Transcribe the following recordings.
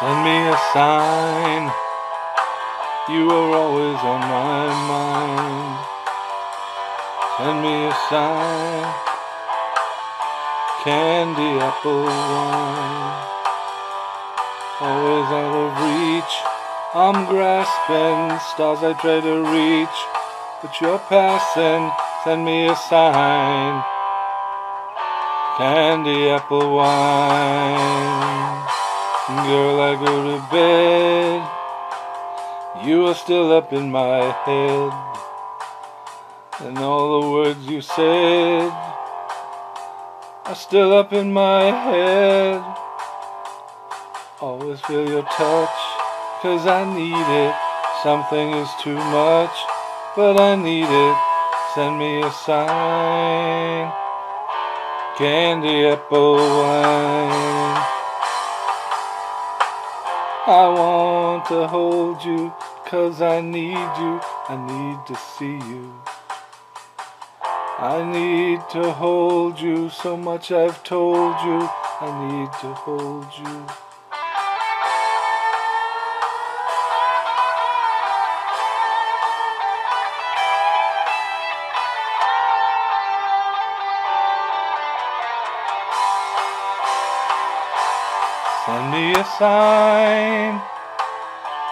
Send me a sign. You are always on my mind. Send me a sign. Candy apple wine. Always out of reach. I'm grasping stars I try to reach. But you're passing. Send me a sign. Candy apple wine. Girl, I go to bed. You are still up in my head. And all the words you said are still up in my head. Always feel your touch, cause I need it. Something is too much, but I need it. Send me a sign. Candy apple wine. I want to hold you, cause I need you, I need to see you. I need to hold you, so much I've told you, I need to hold you. Send me a sign.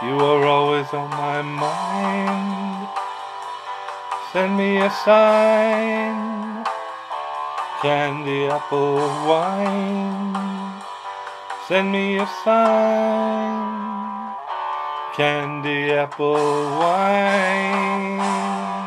You are always on my mind. Send me a sign. Candy apple wine. Send me a sign. Candy apple wine.